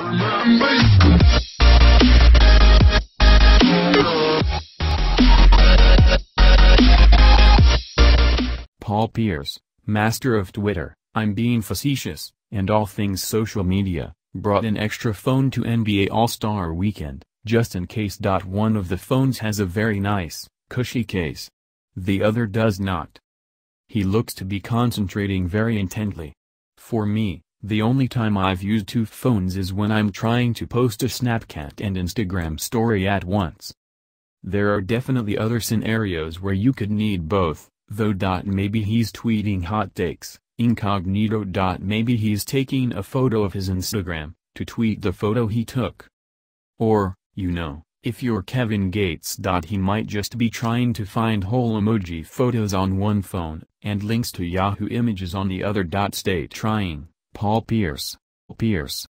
Paul Pierce, master of Twitter, I'm being facetious, and all things social media, brought an extra phone to NBA All-Star Weekend, just in case. One of the phones has a very nice, cushy case. The other does not. He looks to be concentrating very intently. For me, the only time I've used two phones is when I'm trying to post a Snapchat and Instagram story at once. There are definitely other scenarios where you could need both, though. Maybe he's tweeting hot takes, incognito. Maybe he's taking a photo of his Instagram, to tweet the photo he took. Or, you know, if you're Kevin Gates. He might just be trying to find whole emoji photos on one phone, and links to Yahoo images on the other. Stay trying, Paul Pierce. Pierce.